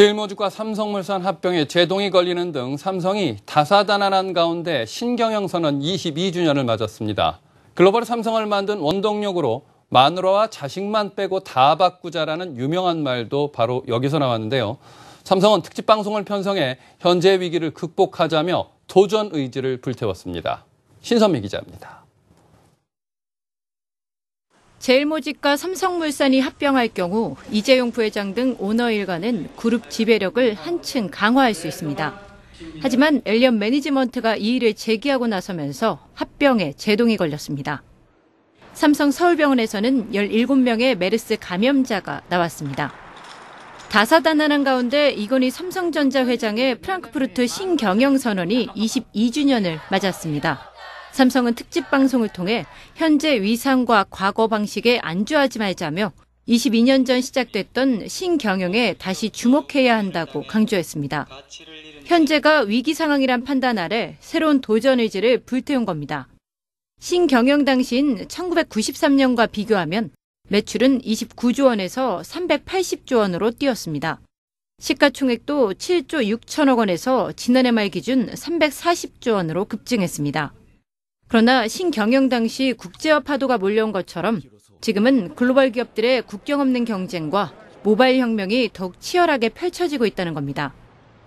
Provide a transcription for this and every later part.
제일모직과 삼성물산 합병에 제동이 걸리는 등 삼성이 다사다난한 가운데 신경영 선언 22주년을 맞았습니다. 글로벌 삼성을 만든 원동력으로 마누라와 자식만 빼고 다 바꾸자라는 유명한 말도 바로 여기서 나왔는데요. 삼성은 특집 방송을 편성해 현재 위기를 극복하자며 도전 의지를 불태웠습니다. 신선미 기자입니다. 제일모직과 삼성물산이 합병할 경우 이재용 부회장 등 오너 일가는 그룹 지배력을 한층 강화할 수 있습니다. 하지만 엘리언 매니지먼트가 이 일을 제기하고 나서면서 합병에 제동이 걸렸습니다. 삼성 서울병원에서는 17명의 메르스 감염자가 나왔습니다. 다사다난한 가운데 이건희 삼성전자 회장의 프랑크푸르트 신경영 선언이 22주년을 맞았습니다. 삼성은 특집 방송을 통해 현재 위상과 과거 방식에 안주하지 말자며 22년 전 시작됐던 신경영에 다시 주목해야 한다고 강조했습니다. 현재가 위기 상황이란 판단 아래 새로운 도전 의지를 불태운 겁니다. 신경영 당시인 1993년과 비교하면 매출은 29조 원에서 380조 원으로 뛰었습니다. 시가총액도 7조 6천억 원에서 지난해 말 기준 340조 원으로 급증했습니다. 그러나 신경영 당시 국제화 파도가 몰려온 것처럼 지금은 글로벌 기업들의 국경 없는 경쟁과 모바일 혁명이 더욱 치열하게 펼쳐지고 있다는 겁니다.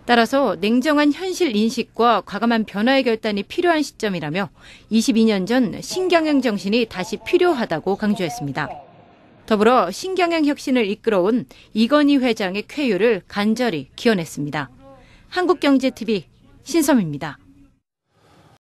따라서 냉정한 현실 인식과 과감한 변화의 결단이 필요한 시점이라며 22년 전 신경영 정신이 다시 필요하다고 강조했습니다. 더불어 신경영 혁신을 이끌어온 이건희 회장의 쾌유를 간절히 기원했습니다. 한국경제TV 신섬입니다.